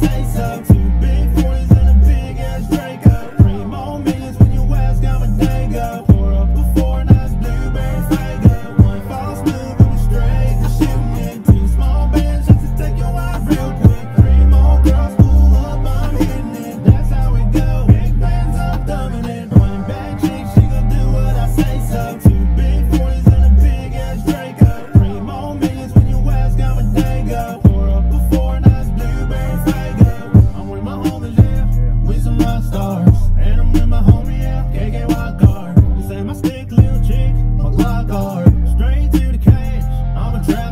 say something.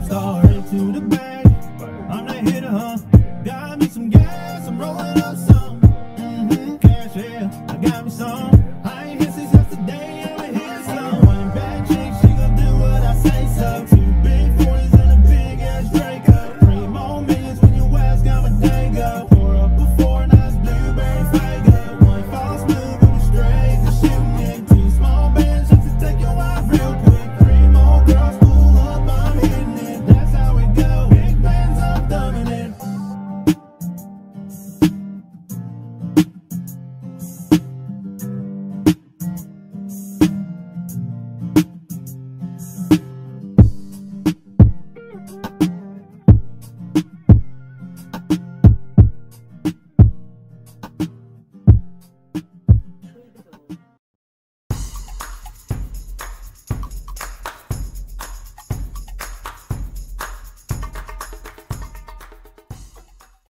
To the. I'm not here to. Got me some gas. I'm rolling up some. Mm -hmm. Cash, yeah.